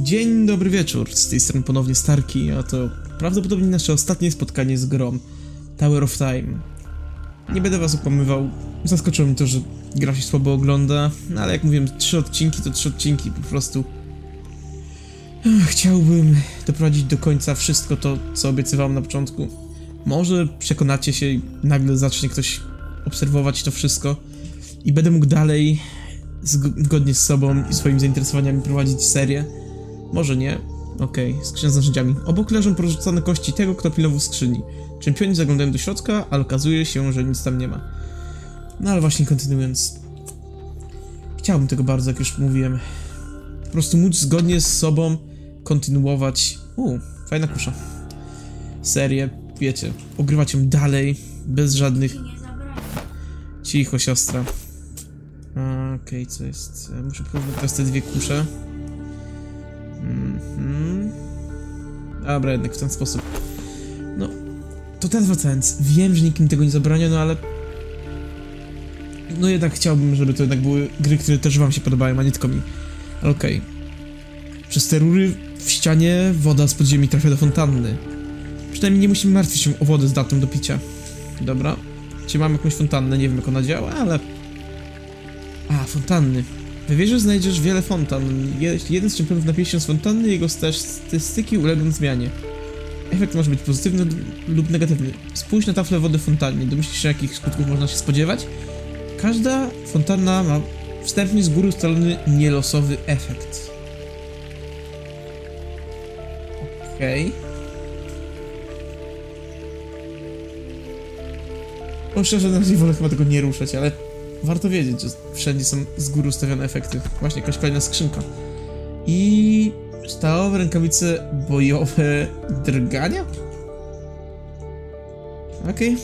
Dzień dobry wieczór, z tej strony ponownie Starki, a to prawdopodobnie nasze ostatnie spotkanie z grą Tower of Time. Nie będę was okłamywał, zaskoczyło mnie to, że gra się słabo ogląda, no ale jak mówiłem, trzy odcinki to trzy odcinki, po prostu... Chciałbym doprowadzić do końca wszystko to, co obiecywałem na początku. Może przekonacie się nagle zacznie ktoś obserwować to wszystko i będę mógł dalej zgodnie z sobą i swoimi zainteresowaniami prowadzić serię. Może nie. Okej, skrzynia z narzędziami. Obok leżą porzucone kości tego, kto pilnował skrzyni. Czempioni zaglądają do środka, ale okazuje się, że nic tam nie ma. No ale właśnie kontynuując. Chciałbym tego bardzo, jak już mówiłem. Po prostu móc zgodnie z sobą kontynuować. Uuu, fajna kusza. Serię, wiecie, ogrywać ją dalej, bez żadnych... Cicho, siostra. Okej, co jest? Muszę próbować teraz te dwie kusze. Mhm. Dobra, jednak w ten sposób. No, to teraz wracając. Wiem, że nikt mi tego nie zabrania, no ale... No jednak chciałbym, żeby to jednak były gry, które też wam się podobają, a nie tylko mi. Okej. Przez te rury w ścianie woda z podziemi trafia do fontanny. Przynajmniej nie musimy martwić się o wodę z datą do picia. Dobra. Czy mam jakąś fontannę? Nie wiem jak ona działa, ale... A, fontanny. W wieży znajdziesz wiele fontan. Je- Jeden z czempionów napije się z fontanny, jego statystyki ulegną zmianie. Efekt może być pozytywny lub negatywny. Spójrz na taflę wody fontannie. Domyślisz się, jakich skutków można się spodziewać? Każda fontanna ma wstępnie z góry ustalony nielosowy efekt. Okej. Okay. szczerze, razie wolę chyba tego nie ruszać, ale warto wiedzieć, że wszędzie są z góry ustawione efekty. Właśnie jakaś kolejna skrzynka. I stalowe rękawice bojowe drgania? Okej.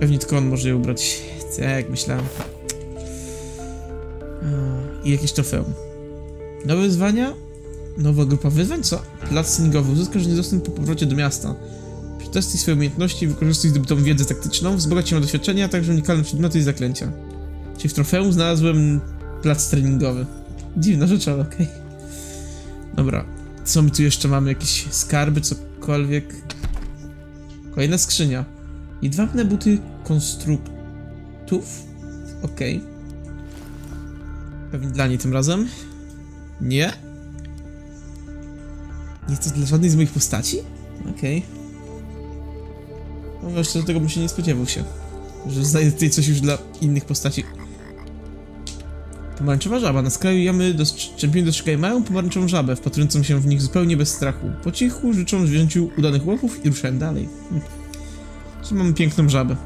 Pewnie tylko on może je ubrać. Tak myślałem. I jakieś trofeum. Nowe wyzwania? Nowa grupa wyzwań? Co? Plac sningowy. Uzyskasz niedostęp po powrocie do miasta. Przetestuj swoje umiejętności wykorzystuj zdobytą wiedzę taktyczną, wzbogać się doświadczenia, a także unikalne przedmioty i zaklęcia. Czyli w trofeum znalazłem plac treningowy. Dziwna rzecz, ale okej. Dobra. Co my tu jeszcze mamy? Jakieś skarby, cokolwiek? Kolejna skrzynia. Jedwabne buty konstruktów. Okej. Pewnie dla niej tym razem. Nie? Nie to dla żadnej z moich postaci? Okej. No jeszcze do tego bym się nie spodziewał się. Że znajdę tutaj coś już dla innych postaci. Pomarańczowa żaba. Na skraju jamy czempioni dostrzegają małą pomarańczową żabę, wpatrującą się w nich zupełnie bez strachu. Po cichu życzą zwierzęciu udanych łowów i ruszają dalej. Hm. Czyli mamy piękną żabę.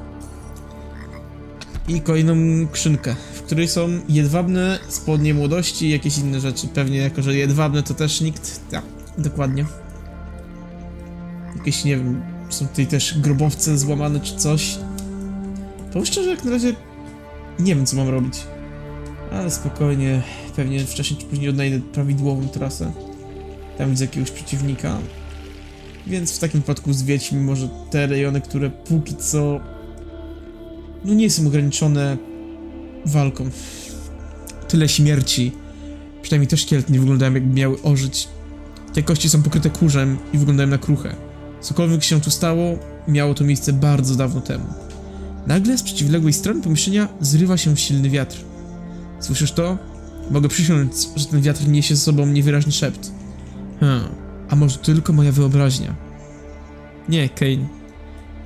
I kolejną skrzynkę, w której są jedwabne spodnie młodości i jakieś inne rzeczy. Pewnie jako, że jedwabne to też nikt... Tak, dokładnie. Jakieś, nie wiem, są tutaj też grobowce złamane czy coś. Powiem szczerze, jak na razie nie wiem, co mam robić. Ale spokojnie, pewnie wcześniej czy później odnajdę prawidłową trasę. Tam widzę jakiegoś przeciwnika. Więc w takim wypadku zwiedźmy może te rejony, które póki co... No nie są ograniczone walką. Tyle śmierci. Przynajmniej te szkielety nie wyglądają jakby miały ożyć. Te kości są pokryte kurzem i wyglądają na kruche. Cokolwiek się tu stało, miało to miejsce bardzo dawno temu. Nagle z przeciwległej strony pomieszczenia zrywa się silny wiatr. Słyszysz to? Mogę przysiąc, że ten wiatr niesie ze sobą niewyraźny szept. Hmm, a może tylko moja wyobraźnia? Nie, Kane.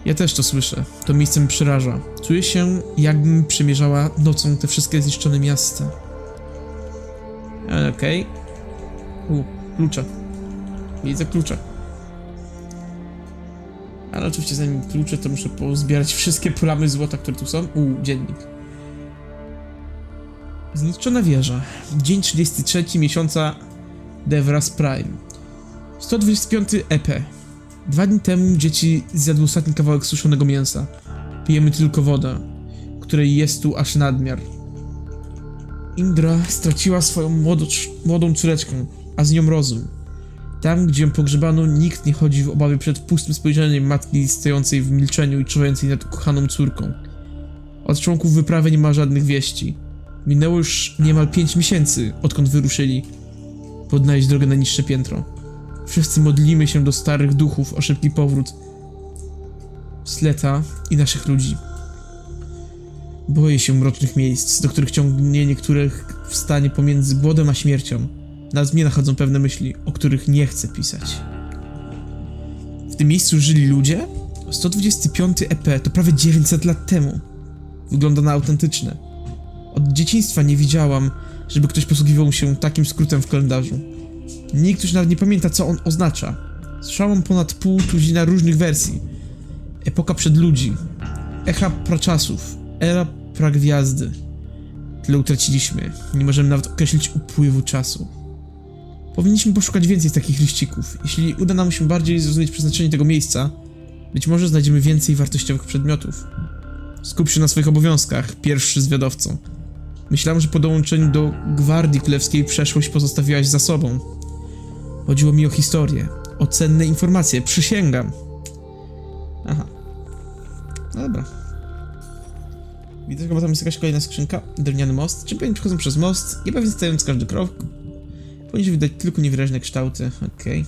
Ja też to słyszę. To miejsce mnie przeraża. Czuję się, jakbym przemierzała nocą te wszystkie zniszczone miasta. Okej. Okay. U, klucze. Widzę klucze. Ale oczywiście zanim klucze, to muszę pozbierać wszystkie plamy złota, które tu są. U, dziennik. Zniszczona wieża. Dzień 33 miesiąca Devras Prime. 125 EP. Dwa dni temu dzieci zjadły ostatni kawałek suszonego mięsa. Pijemy tylko wodę, której jest tu aż nadmiar. Indra straciła swoją młodo, młodą córeczkę, a z nią rozum. Tam, gdzie ją pogrzebano, nikt nie chodzi w obawie przed pustym spojrzeniem matki stojącej w milczeniu i czuwającej nad kochaną córką. Od członków wyprawy nie ma żadnych wieści. Minęło już niemal pięć miesięcy, odkąd wyruszyli. by odnaleźć drogę na niższe piętro. Wszyscy modlimy się do starych duchów o szybki powrót Sleta i naszych ludzi. Boję się mrocznych miejsc, do których ciągnie niektórych w stanie pomiędzy głodem a śmiercią. Nas mnie nachodzą pewne myśli, o których nie chcę pisać. W tym miejscu żyli ludzie? 125 EP to prawie 900 lat temu. Wygląda na autentyczne. Od dzieciństwa nie widziałam, żeby ktoś posługiwał się takim skrótem w kalendarzu. Nikt już nawet nie pamięta, co on oznacza. Słyszałam ponad pół tuzina różnych wersji. Epoka przedludzi, echa praczasów, era pragwiazdy. Tyle utraciliśmy, nie możemy nawet określić upływu czasu. Powinniśmy poszukać więcej takich liścików. Jeśli uda nam się bardziej zrozumieć przeznaczenie tego miejsca, być może znajdziemy więcej wartościowych przedmiotów. Skup się na swoich obowiązkach, pierwszy zwiadowco. Myślałem, że po dołączeniu do Gwardii Królewskiej przeszłość pozostawiłaś za sobą. Chodziło mi o historię, o cenne informacje, przysięgam. Aha. No dobra. Widzę, że tam jest jakaś kolejna skrzynka. Drewniany most. Czempioni przechodzą przez most, niepewnie stając każdy krok. Powinniśmy widać tylko niewyraźne kształty. Okej.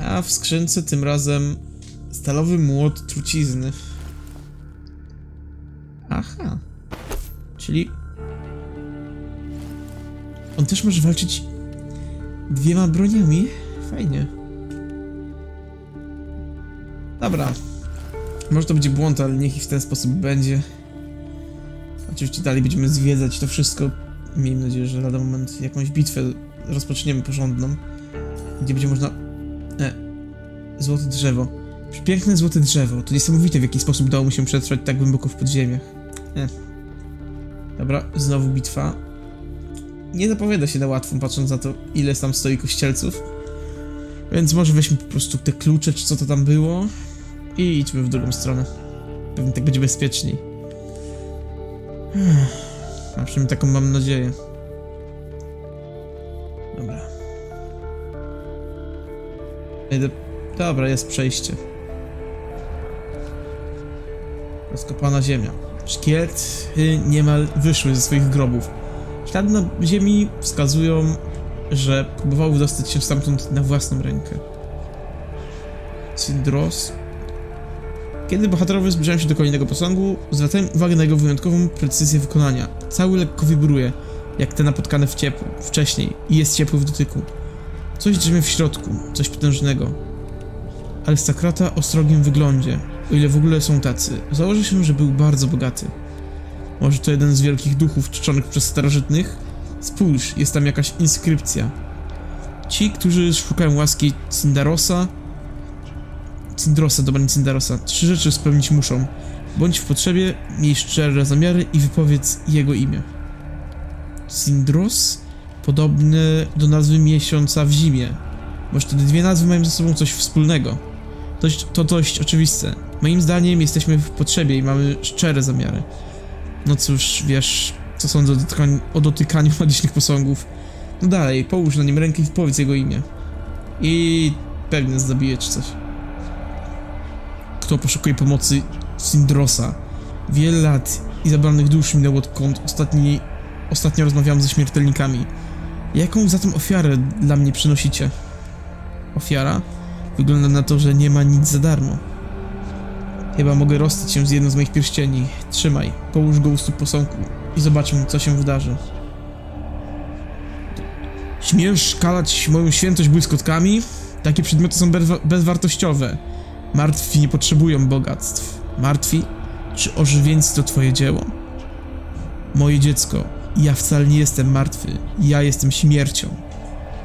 A w skrzynce tym razem stalowy młot trucizny. Aha. Czyli... On też może walczyć dwiema broniami? Fajnie. Dobra. Może to będzie błąd, ale niech i w ten sposób będzie. Oczywiście dalej będziemy zwiedzać to wszystko. Miejmy nadzieję, że lada moment jakąś bitwę rozpoczniemy porządną. Gdzie będzie można... E, złote drzewo. Piękne złote drzewo. To niesamowite w jaki sposób dało mu się przetrwać tak głęboko w podziemiach. E. Dobra, znowu bitwa. Nie zapowiada się na łatwą, patrząc na to, ile tam stoi kościelców. Więc może weźmy po prostu te klucze, czy co to tam było. I idźmy w drugą stronę. Pewnie tak będzie bezpieczniej. A przynajmniej taką mam nadzieję. Dobra. Dobra, jest przejście. Rozkopana ziemia. Szkielety niemal wyszły ze swoich grobów. Ślady na ziemi wskazują, że próbowały dostać się stamtąd na własną rękę. Cindros kiedy bohaterowie zbliżają się do kolejnego posągu, zwracają uwagę na jego wyjątkową precyzję wykonania. Cały lekko wibruje, jak te napotkane w ciepłu, wcześniej i jest ciepły w dotyku. Coś drzemie w środku, coś potężnego. Arystokrata o strogim wyglądzie, o ile w ogóle są tacy. Założę się, że był bardzo bogaty. Może to jeden z wielkich duchów czczonych przez starożytnych? Spójrz, jest tam jakaś inskrypcja. Ci, którzy szukają łaski Cindarosa, Cindrosa, dobra, nie Cindarosa. Trzy rzeczy spełnić muszą. Bądź w potrzebie, miej szczere zamiary i wypowiedz jego imię. Cindros? Podobne do nazwy miesiąca w zimie. Może te dwie nazwy mają ze sobą coś wspólnego. Dość, to dość oczywiste. Moim zdaniem jesteśmy w potrzebie i mamy szczere zamiary. No cóż, wiesz, co sądzę o, dotykaniu, o dotykaniu magicznych posągów. No dalej, połóż na nim rękę i wypowiedz jego imię. I pewnie zabije czy coś kto poszukuje pomocy Sindrosa. Wiele lat i zabranych dusz minęło odkąd ostatni, ostatnio rozmawiałem ze śmiertelnikami. Jaką zatem ofiarę dla mnie przynosicie? Ofiara? Wygląda na to, że nie ma nic za darmo. Chyba mogę rozstać się z jedną z moich pierścieni. Trzymaj, połóż go u stóp posągu i zobaczmy, co się wydarzy. Śmiesz szkalać moją świętość błyskotkami? Takie przedmioty są bezwartościowe. Martwi nie potrzebują bogactw. Martwi? Czy ożywieńcy to twoje dzieło? Moje dziecko, ja wcale nie jestem martwy. Ja jestem śmiercią.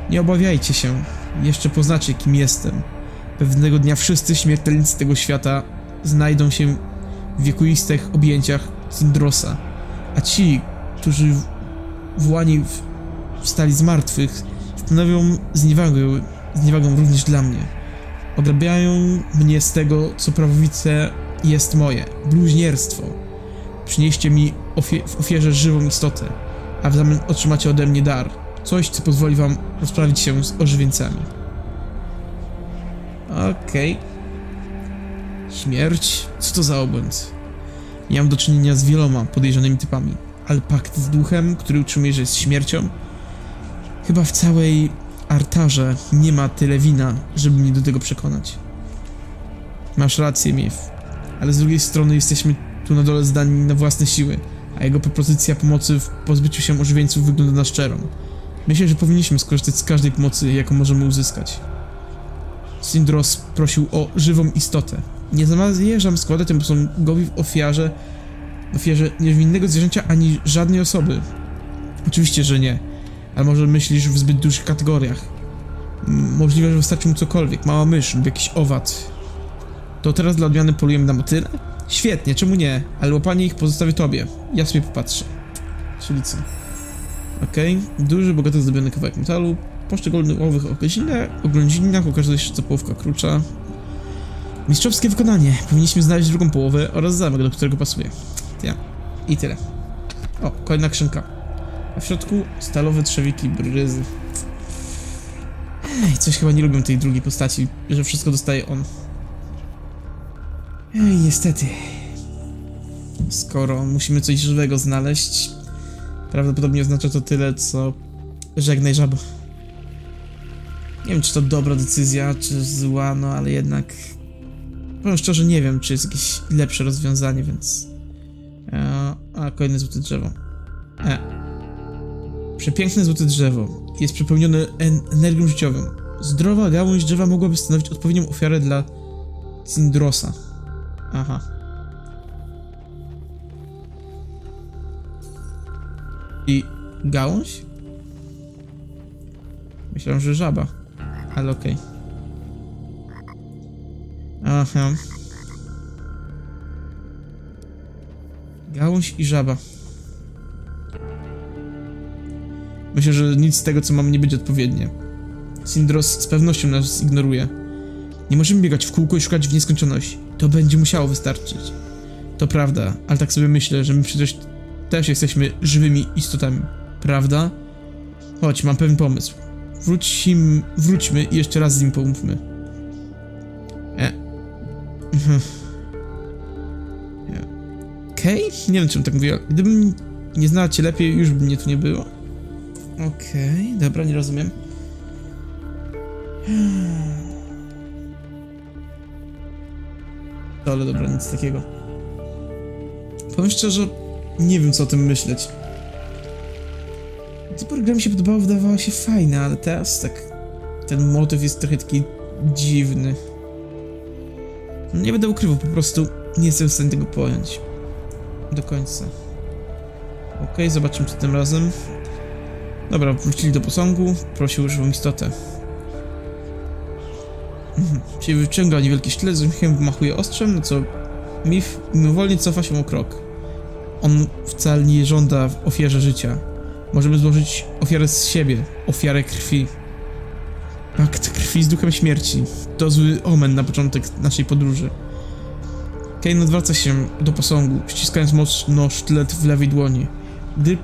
Nie obawiajcie się. Jeszcze poznacie, kim jestem. Pewnego dnia wszyscy śmiertelnicy tego świata znajdą się w wiekuistych objęciach Sindrosa. A ci, którzy włani wstali z martwych, stanowią zniewagę, zniewagę również dla mnie. Odrabiają mnie z tego, co prawowice jest moje. Bluźnierstwo. Przynieście mi ofie w ofierze żywą istotę, a w zamian otrzymacie ode mnie dar. Coś, co pozwoli wam rozprawić się z ożywieńcami. Okej. Okay. Śmierć? Co to za obłęd? Mam do czynienia z wieloma podejrzanymi typami, ale pakt z duchem, który utrzymuje, że jest śmiercią? Chyba w całej artarze nie ma tyle wina, żeby mnie do tego przekonać. Masz rację, Mif. Ale z drugiej strony jesteśmy tu na dole zdani na własne siły, a jego propozycja pomocy w pozbyciu się ożywieńców wygląda na szczerą. Myślę, że powinniśmy skorzystać z każdej pomocy, jaką możemy uzyskać. Syndros prosił o żywą istotę. Nie zamierzam składać temu posągowi w ofiarze, w ofierze niewinnego zwierzęcia ani żadnej osoby. Oczywiście, że nie. Ale może myślisz w zbyt dużych kategoriach. Możliwe, że wystarczy mu cokolwiek, mała mysz lub jakiś owad. To teraz dla odmiany polujemy na motyle? Świetnie, czemu nie? Ale łapanie ich pozostawię tobie. Ja sobie popatrzę. Czyli co? Okej, duży, bogato zdobiony kawałek metalu, poszczególnych oględzinach, oględzinach okazuje się, że to połówka krucza. Mistrzowskie wykonanie. Powinniśmy znaleźć drugą połowę oraz zamek, do którego pasuje. Ja. I tyle. O, kolejna skrzynka. A w środku stalowe trzewiki bryzy. Ej, coś chyba nie lubią tej drugiej postaci, że wszystko dostaje on. Ej, niestety. Skoro musimy coś żywego znaleźć, prawdopodobnie oznacza to tyle, co żegnaj żabo. Nie wiem, czy to dobra decyzja, czy zła, no ale jednak... Powiem szczerze, nie wiem, czy jest jakieś lepsze rozwiązanie, więc... E, a, kolejne złote drzewo. E. Przepiękne złote drzewo. Jest przepełnione en energią życiową. Zdrowa gałąź drzewa mogłaby stanowić odpowiednią ofiarę dla Cindrosa. Aha. I gałąź? Myślałem, że żaba. Ale okej. Aha. Gałąź i żaba. Myślę, że nic z tego, co mam, nie będzie odpowiednie. Syndros z pewnością nas ignoruje. Nie możemy biegać w kółko i szukać w nieskończoność. To będzie musiało wystarczyć. To prawda, ale tak sobie myślę, że my przecież też jesteśmy żywymi istotami, prawda? Chodź, mam pewien pomysł. Wrócim, wróćmy i jeszcze raz z nim pomówmy. E. E. Okej? Nie wiem, czym tak mówię. Gdybym nie znała cię lepiej, już by mnie tu nie było. Okej, dobra, nie rozumiem. Ale dobra, nic takiego. Powiem szczerze, nie wiem co o tym myśleć. Do gra mi się podobało, wydawała się fajna, ale teraz tak... Ten motyw jest trochę taki dziwny. Nie będę ukrywał, po prostu nie jestem w stanie tego pojąć. Do końca. Okej, okay, zobaczymy co tym razem. Dobra, wrócili do posągu, prosił żywą istotę. Mhm. Czyli wyciąga niewielki sztylet, z uśmiechem wymachuje ostrzem, no co Mif mimowolnie cofa się o krok. On wcale nie żąda w ofierze życia. Możemy złożyć ofiarę z siebie, ofiarę krwi. Akt krwi z duchem śmierci. To zły omen na początek naszej podróży. Kane odwraca się do posągu, ściskając mocno sztylet w lewej dłoni. Gdy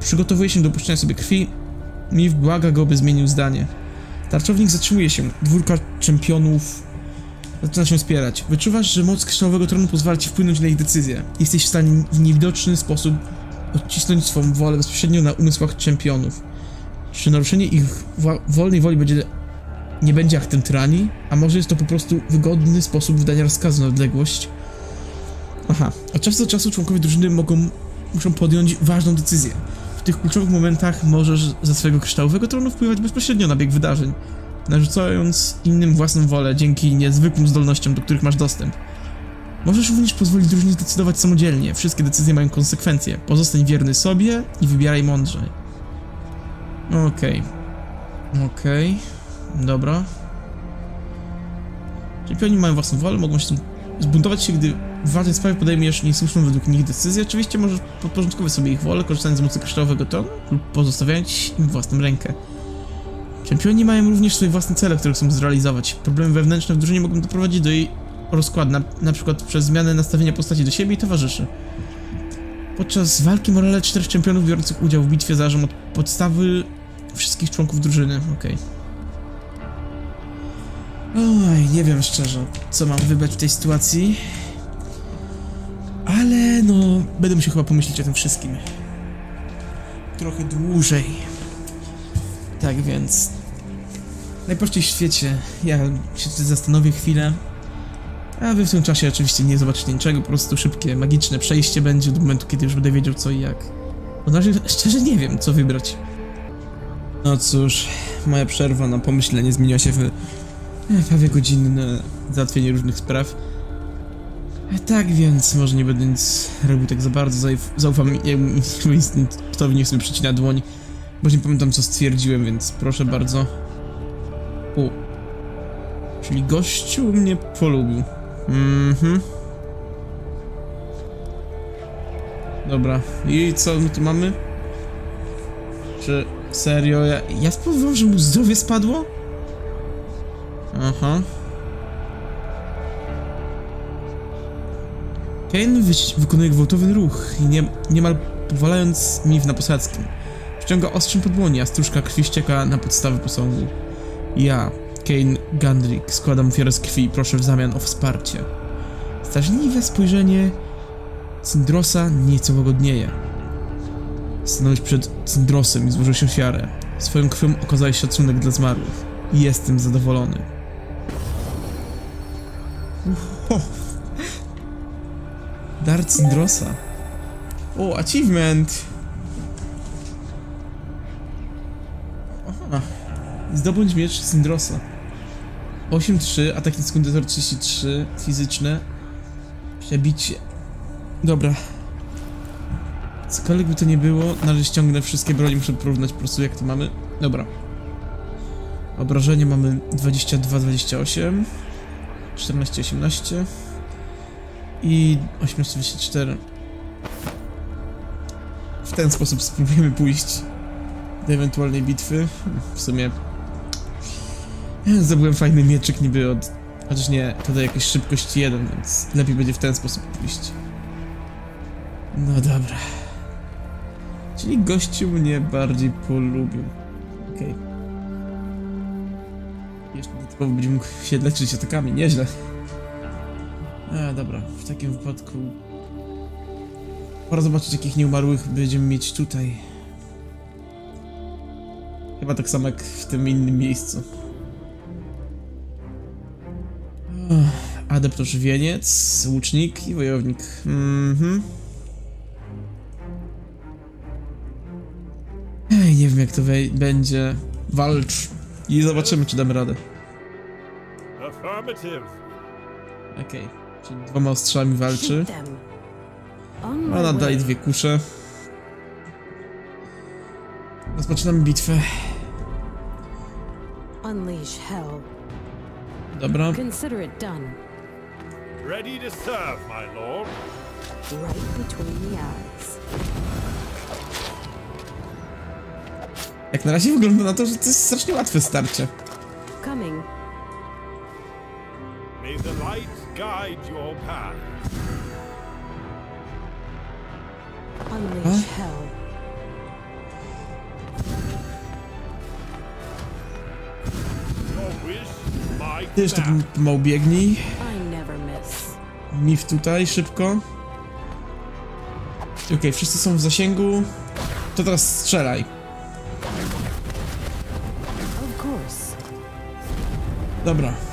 przygotowuje się do puszczenia sobie krwi, Mif błaga go, by zmienił zdanie. Tarczownik zatrzymuje się. Dwórka czempionów zaczyna się wspierać. Wyczuwasz, że moc kryształowego tronu pozwala ci wpłynąć na ich decyzję. Jesteś w stanie w niewidoczny sposób odcisnąć swą wolę bezpośrednio na umysłach czempionów. Czy naruszenie ich wolnej woli będzie nie będzie aktem tyranii? A może jest to po prostu wygodny sposób wydania rozkazu na odległość? Aha. Od czasu do czasu członkowie drużyny mogą, muszą podjąć ważną decyzję. W tych kluczowych momentach możesz ze swojego kryształowego tronu wpływać bezpośrednio na bieg wydarzeń, narzucając innym własną wolę dzięki niezwykłym zdolnościom, do których masz dostęp. Możesz również pozwolić drużynie zdecydować samodzielnie. Wszystkie decyzje mają konsekwencje. Pozostań wierny sobie i wybieraj mądrze. Okej. Okay. Okej. Okay. Dobra. Czempioni mają własną wolę, mogą się zbuntować się, gdy w ważnej sprawie podejmiesz niesłuszną według nich decyzję. Oczywiście możesz podporządkować sobie ich wolę, korzystając z mocy kryształowego tronu lub pozostawiając im własną rękę. Czempioni mają również swoje własne cele, które chcą zrealizować. Problemy wewnętrzne w drużynie mogą doprowadzić do jej rozkładu, na, na przykład przez zmianę nastawienia postaci do siebie i towarzyszy. Podczas walki morale czterech czempionów biorących udział w bitwie zależą od podstawy wszystkich członków drużyny. Okej. Okay. Oj, nie wiem szczerze, co mam wybrać w tej sytuacji. No, będę musiał chyba pomyśleć o tym wszystkim. Trochę dłużej. Tak więc... Najprościej w świecie. Ja się zastanowię chwilę. A wy w tym czasie oczywiście nie zobaczycie niczego, po prostu szybkie, magiczne przejście będzie do momentu, kiedy już będę wiedział co i jak. Bo na razie szczerze nie wiem, co wybrać. No cóż, moja przerwa na pomyślenie zmieniła się w e, prawie godzinne załatwienie różnych spraw. E, Tak więc, może nie będę nic robił tak za bardzo, zauf- zaufam jemu- instynktowi, niech sobie przycina dłoń, bo nie pamiętam co stwierdziłem, więc proszę bardzo. U. Czyli gościu mnie polubił. Mhm. Dobra, i co my tu mamy? Czy serio? Ja, ja spowodowałem, że mu zdrowie spadło? Aha. Kane wykonuje gwałtowny ruch i nie, niemal powalając Miw na posadzkę. Wciąga ostrzem pod dłoni, a stróżka krwi ścieka na podstawę posągu. Ja, Kane Gandrick, składam ofiarę z krwi i proszę w zamian o wsparcie. Strażliwe spojrzenie Cyndrosa nieco łagodnieje. Stanąłeś przed Cyndrosem i złożyłeś ofiarę. Swoją krwią okazałeś szacunek dla zmarłych. Jestem zadowolony. Uho. Dar Cyndrosa. O, achievement! Aha. Zdobądź miecz Syndrosa. 8-3, ataki sekundę 33, fizyczne. Przebicie. Dobra. Cokolwiek by to nie było, należy ściągnę wszystkie broni, muszę porównać po prostu jak to mamy. Dobra. Obrażenie mamy 22-28, 14-18 i 18-24. W ten sposób spróbujemy pójść do ewentualnej bitwy. W sumie zdobyłem fajny mieczyk niby od... Chociaż nie, to daje jakieś szybkość 1, więc lepiej będzie w ten sposób pójść. No dobra. Czyli gościu mnie bardziej polubił. Okej. Jeszcze dodatkowo będzie mógł się leczyć atakami, nieźle. A, dobra, w takim wypadku... Pora zobaczyć jakich nieumarłych będziemy mieć tutaj. Chyba tak samo jak w tym innym miejscu. Adept ożywieniec, łucznik i wojownik. Mhm. Ej, nie wiem jak to będzie. Walcz. I zobaczymy czy damy radę. Affirmative. Okej. Czyli dwoma ostrzałami walczy. Ona daje dwie kusze. Rozpoczynamy bitwę. Unleash hell. Dobra. Consider it done. Ready to serve, my lord. Right between the eyes. Jak na razie wygląda na to, że to jest strasznie łatwe starcie. Coming. Guide your path. Unleash hell. Your wish, my Ty jeszcze pomału biegnij. Mif tutaj, szybko. Okej, wszyscy są w zasięgu. To teraz strzelaj. Dobra.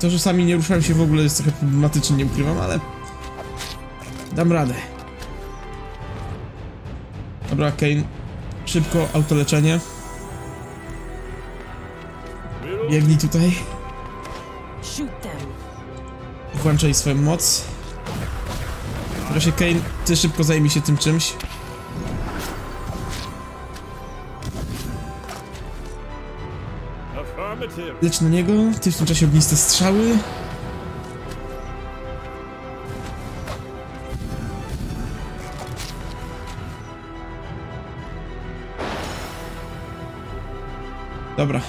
To, że sami nie ruszają się w ogóle jest trochę problematyczne, nie ukrywam, ale... Dam radę. Dobra, Kane. Szybko, autoleczenie. Biegnij tutaj. Włączaj swoją moc. Proszę Kane, ty szybko zajmij się tym czymś. Lecz na niego, ty w tym czasie ogniste strzały. Dobra,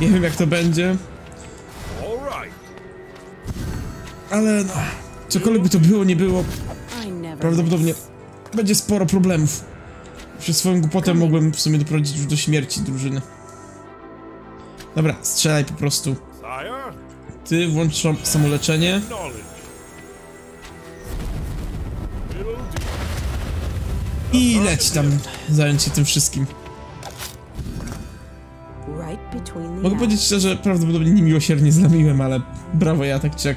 nie wiem jak to będzie, ale no, cokolwiek by to było, nie było, prawdopodobnie będzie sporo problemów. Przez swoją głupotę mogłem w sumie doprowadzić już do śmierci drużyny. Dobra, strzelaj po prostu. Ty włącz samoleczenie. I leć tam, zająć się tym wszystkim. Mogę powiedzieć szczerze, prawdopodobnie niemiłosiernie zlamiłem, ale brawo ja tak czy jak.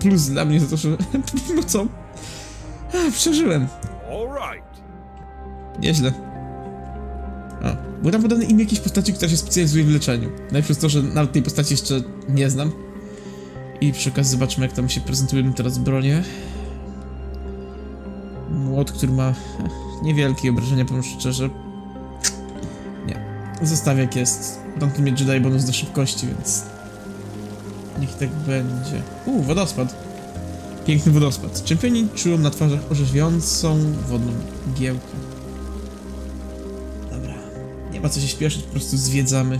Plus dla mnie za to, że... no co? A, przeżyłem. Nieźle. Było tam podane imię jakiejś postaci, która się specjalizuje w leczeniu. Najpierw to, że nawet tej postaci jeszcze nie znam. I przy okazji zobaczmy, jak tam się prezentują teraz bronie. Młot, który ma niewielkie obrażenia, powiem szczerze. Nie. Zostawię jak jest. Tamten miecz daje bonus do szybkości, więc... Niech tak będzie. Uuu, wodospad. Piękny wodospad. Czempioni czują na twarzach orzeźwiającą wodną giełkę. Ma co się śpieszyć, po prostu zwiedzamy.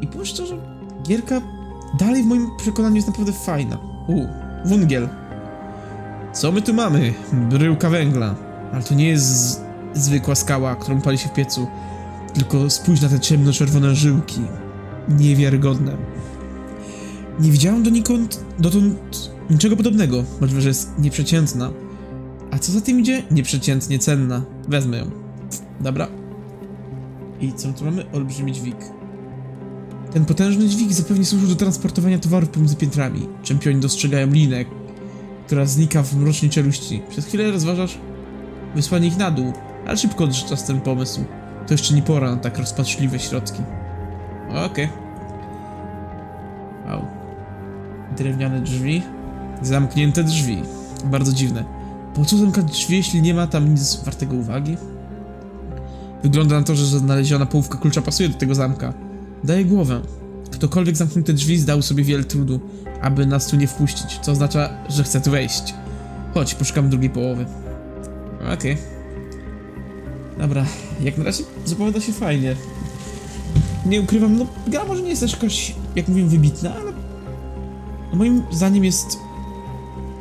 I powiem szczerze, gierka dalej w moim przekonaniu jest naprawdę fajna. U, wungiel. Co my tu mamy? Bryłka węgla. Ale to nie jest zwykła skała, którą pali się w piecu. Tylko spójrz na te ciemno-czerwone żyłki. Niewiarygodne. Nie widziałam donikąd, dotąd niczego podobnego. Możliwe, że jest nieprzeciętna. A co za tym idzie? Nieprzeciętnie cenna. Wezmę ją. Dobra. I co tu mamy? Olbrzymi dźwig. Ten potężny dźwig zapewne służył do transportowania towarów pomiędzy piętrami. Czempioni dostrzegają linę, która znika w mrocznej czeluści. Przez chwilę rozważasz wysłanie ich na dół, ale szybko odrzucasz ten pomysł. To jeszcze nie pora na tak rozpaczliwe środki. Okej. Wow. Drewniane drzwi. Zamknięte drzwi. Bardzo dziwne. Po co zamkać drzwi, jeśli nie ma tam nic wartego uwagi? Wygląda na to, że znaleziona połówka klucza pasuje do tego zamka. Daje głowę. Ktokolwiek zamknął te drzwi, zdał sobie wiele trudu, aby nas tu nie wpuścić, co oznacza, że chce tu wejść. Chodź, poszukam drugiej połowy. Okej. Dobra, jak na razie zapowiada się fajnie. Nie ukrywam, no gra może nie jest też jakaś, jak mówię, wybitna, ale moim zdaniem jest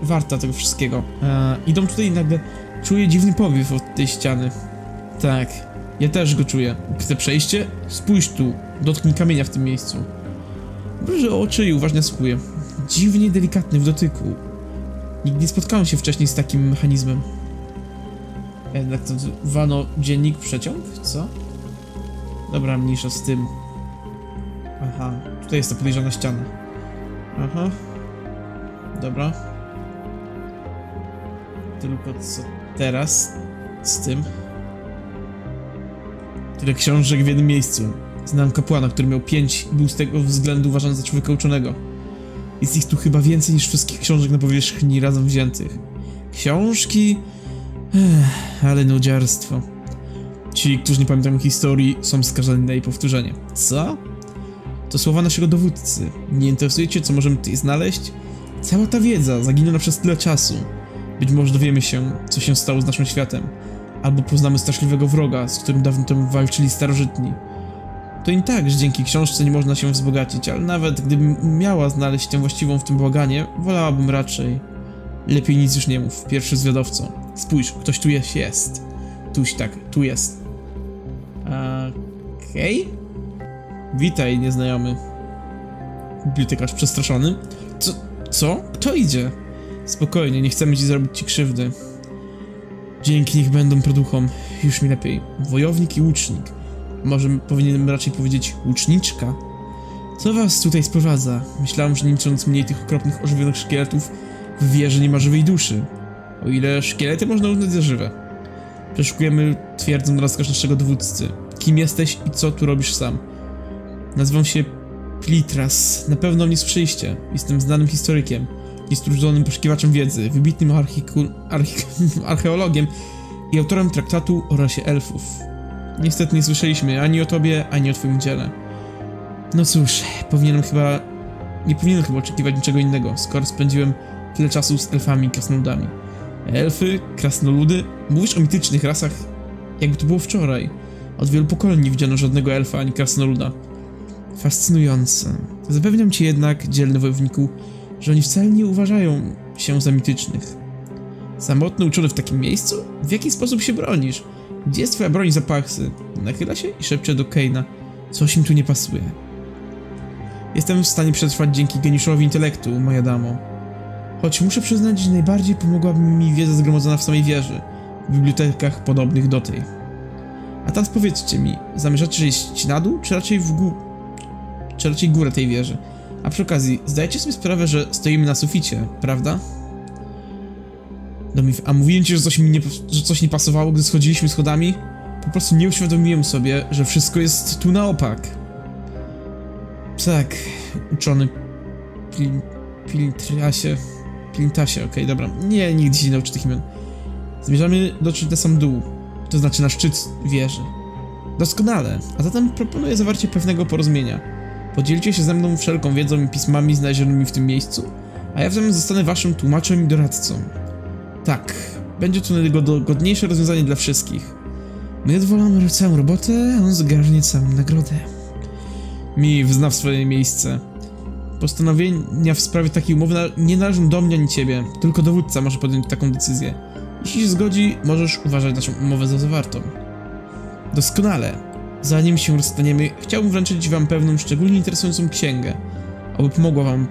warta tego wszystkiego. E, idą tutaj i nagle czuję dziwny powiew od tej ściany. Tak, ja też go czuję. Chcę przejście? Spójrz tu, dotknij kamienia w tym miejscu. Mrużę oczy i uważnie słuchuję. Dziwnie delikatny w dotyku. Nigdy nie spotkałem się wcześniej z takim mechanizmem. Jednak to wano dziennik przeciąg? Co? Dobra, mniejsza z tym. Aha, tutaj jest ta podejrzana ściana. Aha. Dobra. Tylko co teraz z tym? Tyle książek w jednym miejscu. Znam kapłana, który miał pięć i był z tego względu uważany za człowieka uczonego. Jest ich tu chyba więcej niż wszystkich książek na powierzchni razem wziętych. Książki... Ech, ale nudziarstwo. Ci, którzy nie pamiętają historii, są skazani na jej powtórzenie. Co? To słowa naszego dowódcy. Nie interesuje cię, co możemy tutaj znaleźć? Cała ta wiedza zaginęła przez tyle czasu. Być może dowiemy się, co się stało z naszym światem. Albo poznamy straszliwego wroga, z którym dawno temu walczyli starożytni. To i tak, że dzięki książce nie można się wzbogacić, ale nawet gdybym miała znaleźć tę właściwą w tym błaganie, wolałabym raczej... Lepiej nic już nie mów, pierwszy zwiadowco. Spójrz, ktoś tu jest, jest. Tuś tak, tu jest. Okej. Witaj, nieznajomy. Bibliotekarz przestraszony. Co? Co? Kto idzie? Spokojnie, nie chcemy ci zrobić ci krzywdy. Dzięki niech będą produchom. Już mi lepiej. Wojownik i łucznik. Może powinienem raczej powiedzieć łuczniczka. Co was tutaj sprowadza? Myślałem, że nicząc mniej tych okropnych ożywionych szkieletów, w wieży nie ma żywej duszy. O ile szkielety można uznać za żywe. Przeszukujemy twierdzę na rozkaz naszego dowódcy. Kim jesteś i co tu robisz sam? Nazywam się Plitras. Na pewno mnie słyszeliście. Jestem znanym historykiem. Niestrudzonym poszukiwaczem wiedzy, wybitnym archeologiem i autorem traktatu o rasie elfów. Niestety nie słyszeliśmy ani o tobie, ani o twoim dziele. No cóż, powinienem chyba... Nie powinienem chyba oczekiwać niczego innego, skoro spędziłem tyle czasu z elfami i krasnoludami. Elfy, krasnoludy, mówisz o mitycznych rasach, jakby to było wczoraj. Od wielu pokoleń nie widziano żadnego elfa ani krasnoluda. Fascynujące. Zapewniam ci jednak, dzielny wojowniku, że oni wcale nie uważają się za mitycznych. Samotny uczony w takim miejscu? W jaki sposób się bronisz? Gdzie jest twoja broń zapaksy? Nachyla się i szepcze do Keina. Coś im tu nie pasuje. Jestem w stanie przetrwać dzięki geniuszowi intelektu, moja damo. Choć muszę przyznać, że najbardziej pomogłaby mi wiedza zgromadzona w samej wieży. w bibliotekach podobnych do tej. A teraz powiedzcie mi, zamierzacie iść na dół, czy raczej w gó... czy raczej górę tej wieży? A przy okazji, zdajecie sobie sprawę, że stoimy na suficie, prawda? Mi, a mówiłem ci, że coś mi nie, że coś nie pasowało, gdy schodziliśmy schodami? Po prostu nie uświadomiłem sobie, że wszystko jest tu na opak. Tak, uczony Pil... Piltrasie... Pilintasie, okej, dobra. Nie, nigdy się nie nauczy tych imion. Zmierzamy dotrzeć na sam dół, to znaczy na szczyt wieży. Doskonale, a zatem proponuję zawarcie pewnego porozumienia. Podzielcie się ze mną wszelką wiedzą i pismami znalezionymi w tym miejscu, a ja w zamian zostanę waszym tłumaczem i doradcą. Tak, będzie to najgodniejsze rozwiązanie dla wszystkich. My odwalamy całą robotę, a on zgarnie całą nagrodę. Mi wzna w swoje miejsce. Postanowienia w sprawie takiej umowy nie należą do mnie ani ciebie, tylko dowódca może podjąć taką decyzję. Jeśli się zgodzi, możesz uważać naszą umowę za zawartą. Doskonale. Zanim się rozstaniemy, chciałbym wręczyć wam pewną szczególnie interesującą księgę, aby pomogła wam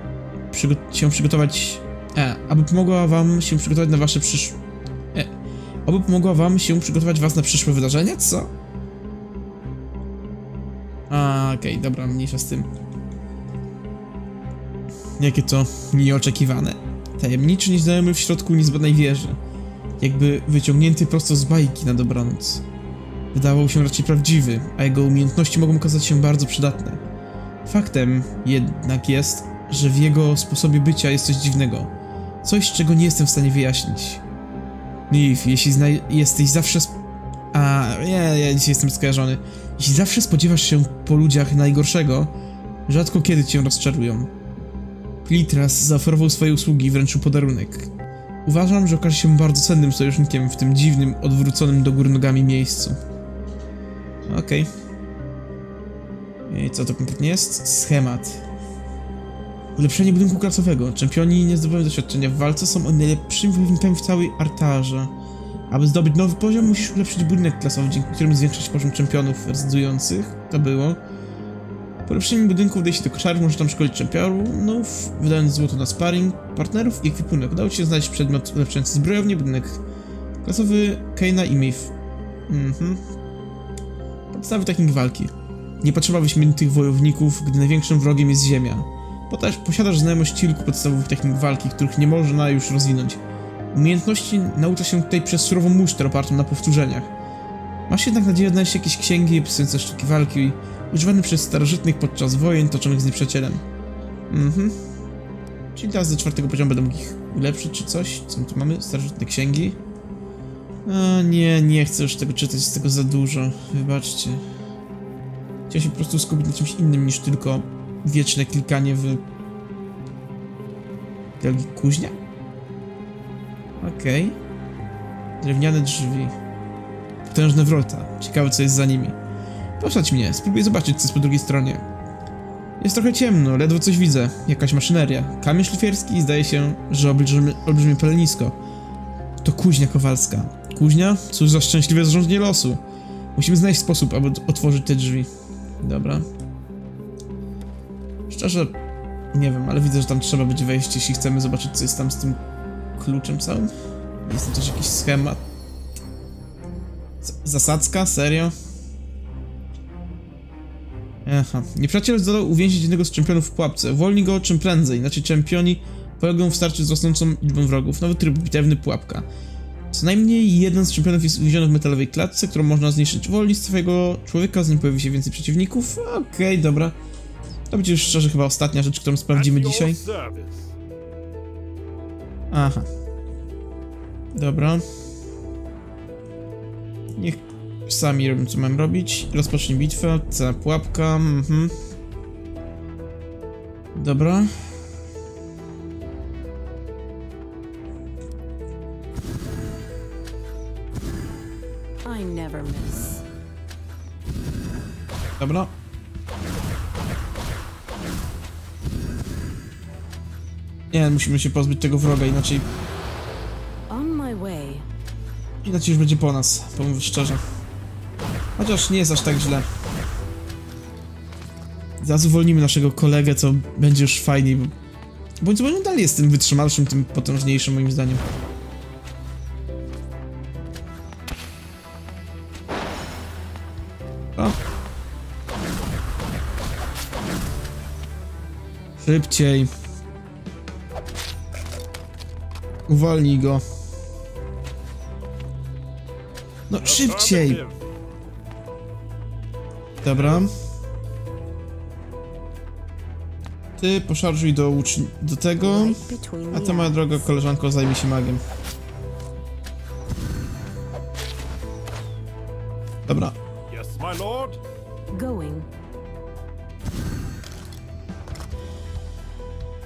przygo- się przygotować... E, aby pomogła wam się przygotować na wasze przysz... E, aby pomogła wam się przygotować was na przyszłe wydarzenia, co? A, okej, dobra, mniejsza z tym. Jakie to nieoczekiwane. Tajemniczy nieznajomy w środku niezbadanej wieży. Jakby wyciągnięty prosto z bajki na dobranoc. Wydawał się raczej prawdziwy, a jego umiejętności mogą okazać się bardzo przydatne. Faktem jednak jest, że w jego sposobie bycia jest coś dziwnego. Coś, czego nie jestem w stanie wyjaśnić. Nif, jeśli jesteś zawsze... A, nie, ja dzisiaj jestem skojarzony. Jeśli zawsze spodziewasz się po ludziach najgorszego, rzadko kiedy cię rozczarują. Plitras zaoferował swoje usługi i wręczył podarunek. Uważam, że okaże się bardzo cennym sojusznikiem w tym dziwnym, odwróconym do góry nogami miejscu. Okej. I co to konkretnie jest? Schemat. Ulepszenie budynku klasowego. Czempioni nie zdobywają doświadczenia w walce, są oni najlepszymi wojownikami w całej artarze. Aby zdobyć nowy poziom, musisz ulepszyć budynek klasowy, dzięki któremu zwiększyć poziom czempionów rezydujących. To było. Po ulepszeniu budynków daje się do koszarów, można tam szkolić czempionów, wydając złoto na sparring, partnerów i ekwipunek. Udało ci się znaleźć przedmiot ulepszający zbrojownię, budynek klasowy Keina i Mif. Mhm. Podstawy technik walki. Nie potrzeba wyśmienitych wojowników, gdy największym wrogiem jest ziemia. Podaż, posiadasz znajomość kilku podstawowych technik walki, których nie można już rozwinąć. Umiejętności naucza się tutaj przez surową musztrę opartą na powtórzeniach. Masz jednak nadzieję odnaleźć jakieś księgi opisujące sztuki walki, używane przez starożytnych podczas wojen toczonych z nieprzyjacielem. Mhm. Czyli teraz do czwartego poziomu będę mógł ich ulepszyć czy coś? Co tu mamy? Starożytne księgi? A nie, nie chcę już tego czytać, jest tego za dużo. Wybaczcie. Chciałem się po prostu skupić na czymś innym niż tylko wieczne klikanie w... Dialogi kuźnia? Okej. Drewniane drzwi. Potężne wrota. Ciekawe co jest za nimi. Posadź mnie, spróbuję zobaczyć co jest po drugiej stronie. Jest trochę ciemno, ledwo coś widzę. Jakaś maszyneria. Kamień szlifierski i zdaje się, że olbrzymie, olbrzymie palenisko. To kuźnia kowalska. Kuźnia? Cóż za szczęśliwe zrządzenie losu. Musimy znaleźć sposób, aby otworzyć te drzwi. Dobra. Szczerze, nie wiem, ale widzę, że tam trzeba będzie wejść, jeśli chcemy zobaczyć, co jest tam z tym kluczem całym. Jest tam też jakiś schemat. Zasadzka? Serio? Aha. Nieprzyjaciel zdołał uwięzić jednego z czempionów w pułapce. Wolni go czym prędzej, inaczej czempioni polegą w starciu z rosnącą liczbą wrogów. Nowy tryb bitewny pułapka. Co najmniej jeden z czempionów jest uwięziony w metalowej klatce, którą można zniszczyć. Wolni swojego człowieka, z nim pojawi się więcej przeciwników. Okej, dobra. To będzie już szczerze chyba ostatnia rzecz, którą sprawdzimy dzisiaj. Aha. Dobra. Niech sami robią co mam robić. Rozpocznij bitwę. Cała pułapka. Mhm. Dobra. Never miss. Dobra. Nie, musimy się pozbyć tego wroga, inaczej, On my way. inaczej już będzie po nas, powiem szczerze. Chociaż nie jest aż tak źle. Zaraz uwolnimy naszego kolegę, co będzie już fajniej, bo... Bądź dalej jest tym wytrzymalszym, tym potężniejszym moim zdaniem. Szybciej. Uwolnij go. No szybciej. Dobra. Ty poszarżuj do uczni... do tego. A ty, moja droga koleżanko, zajmie się magiem.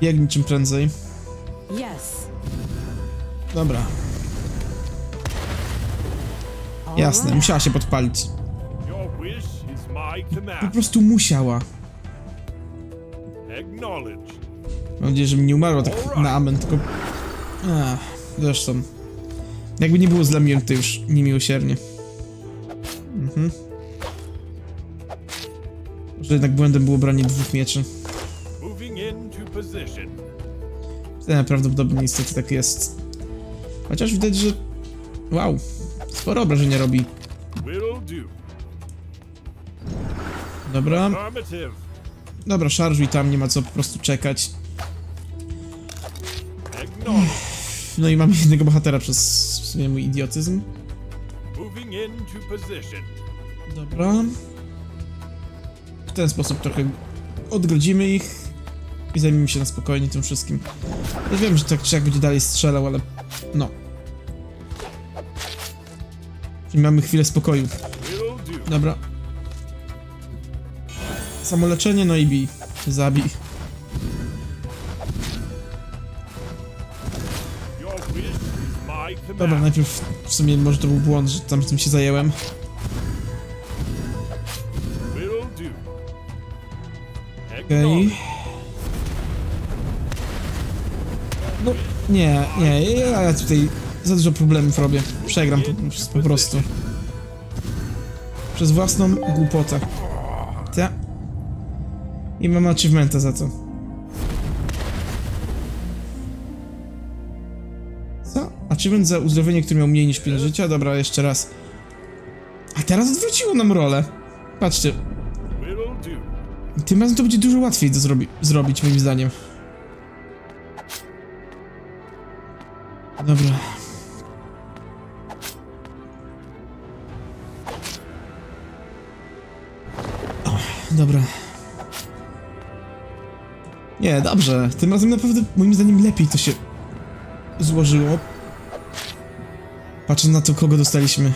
Biegnij czym prędzej. Yes. Dobra. Jasne, musiała się podpalić. Po prostu musiała. Mam nadzieję, że mi nie umarło tak na amen, tylko... Ach, zresztą. Jakby nie było zlamiłem to już niemiłosiernie. Mhm. Że jednak błędem było branie dwóch mieczy. To prawdopodobnie niestety tak jest. Chociaż widać, że... Wow, sporo obrażenia robi. Dobra, dobra, szarżuj tam, nie ma co po prostu czekać. No i mamy jednego bohatera przez w sumie mój idiotyzm. Dobra. W ten sposób trochę odgrodzimy ich i zajmiemy się na spokojnie tym wszystkim. Ja wiem, że tak czy jak będzie dalej strzelał, ale no. Czyli mamy chwilę spokoju. Dobra. Samoleczenie, no i bij. Zabij. Dobra, najpierw w sumie może to był błąd, że tam tym się zajęłem. Okej. Acknowledged. Nie, nie, ja, tutaj za dużo problemów robię. Przegram po, po prostu. Przez własną głupotę. Ta. I mam achievementa za to. Co? Achievement za uzdrowienie, który miał mniej niż 5 życia? Dobra, jeszcze raz. A teraz odwróciło nam rolę. Patrzcie, tym razem to będzie dużo łatwiej do zrobi zrobić, moim zdaniem. Nie, dobrze. Tym razem naprawdę, moim zdaniem, lepiej to się złożyło. Patrząc na to, kogo dostaliśmy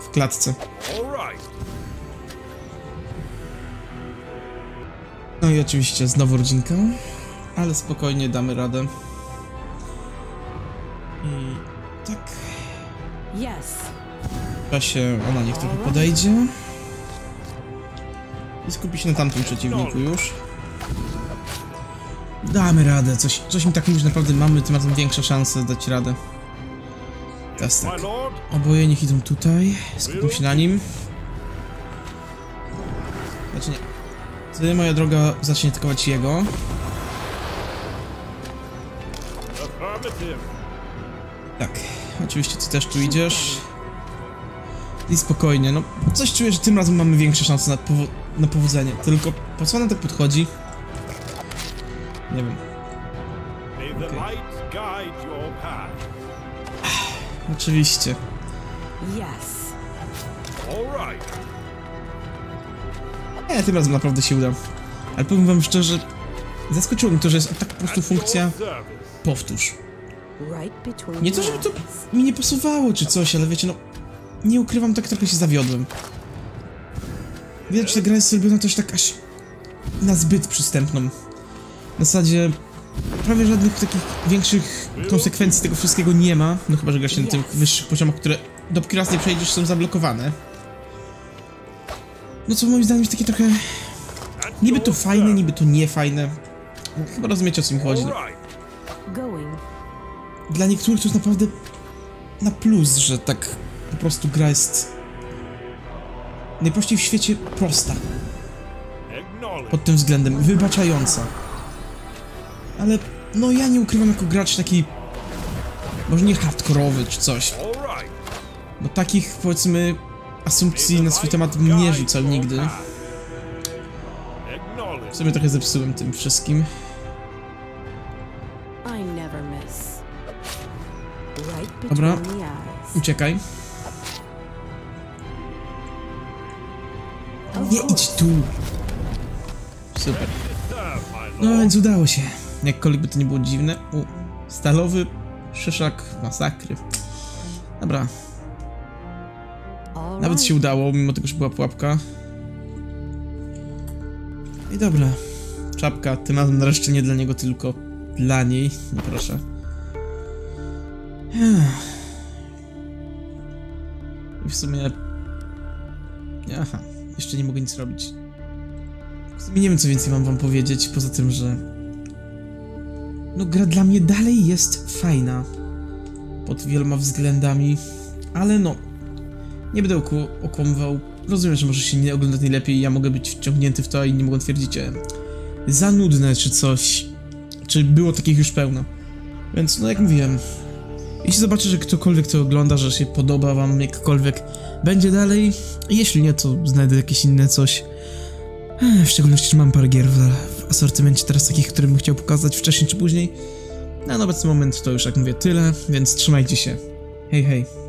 w klatce. No i oczywiście znowu rodzinka, ale spokojnie damy radę. I tak, w czasie ona niech trochę podejdzie. I skupi się na tamtym przeciwniku już. Damy radę, coś, coś mi tak mówi, że naprawdę mamy tym razem większe szanse dać radę. Teraz tak, oboje niech idą tutaj, skupię się na nim. Znaczy nie. Ty, moja droga, zacznie atakować jego. Tak, oczywiście ty też tu idziesz. I spokojnie, no coś czuję, że tym razem mamy większe szanse na, powo na powodzenie. Tylko po co ona tak podchodzi? Nie wiem. Okay. Oczywiście. Yes. All right. Nie, tym razem naprawdę się uda. Ale powiem wam szczerze, zaskoczyło mnie to, że jest tak po prostu funkcja powtórz. Right between Nie to, żeby to mi nie pasowało czy coś, ale wiecie, no... Nie ukrywam, tak trochę się zawiodłem. Widać, że ta gra jest zrobiona też tak aż na zbyt przystępną. W zasadzie prawie żadnych takich większych konsekwencji tego wszystkiego nie ma, no chyba, że gra się na tych wyższych poziomach, które dopóki raz nie przejdziesz są zablokowane. No co moim zdaniem jest takie trochę... Niby to fajne, niby to nie fajne. No, Chyba rozumiecie o co mi chodzi. Dla niektórych to jest naprawdę na plus, że tak po prostu gra jest najprościej w świecie prosta pod tym względem, wybaczająca. Ale no ja nie ukrywam jako gracz taki może nie hardkorowy czy coś, bo takich powiedzmy asumpcji na swój temat nie rzucał nigdy. W sobie trochę zepsułem tym wszystkim. Dobra. Uciekaj. Nie idź tu! Super. No więc udało się. Jakkolwiek by to nie było dziwne. U, stalowy szyszak masakry. Dobra, nawet się udało, mimo tego, że była pułapka. I dobra. Czapka, tym razem nareszcie nie dla niego, tylko dla niej. No proszę. I w sumie... Aha, jeszcze nie mogę nic robić. W sumie nie wiem, co więcej mam wam powiedzieć, poza tym, że... No, gra dla mnie dalej jest fajna. Pod wieloma względami. Ale no, nie będę okłamywał. Rozumiem, że może się nie oglądać najlepiej, ja mogę być wciągnięty w to, a inni mogą twierdzić, e, za nudne czy coś. Czy było takich już pełno. Więc, no jak mówiłem, jeśli zobaczę, że ktokolwiek to ogląda, że się podoba wam jakkolwiek, będzie dalej. Jeśli nie, to znajdę jakieś inne coś. Ech, W szczególności, że mam parę gier w asortymencie teraz takich, które bym chciał pokazać wcześniej czy później. Na obecny moment to już, jak mówię, tyle, więc trzymajcie się. Hej, hej.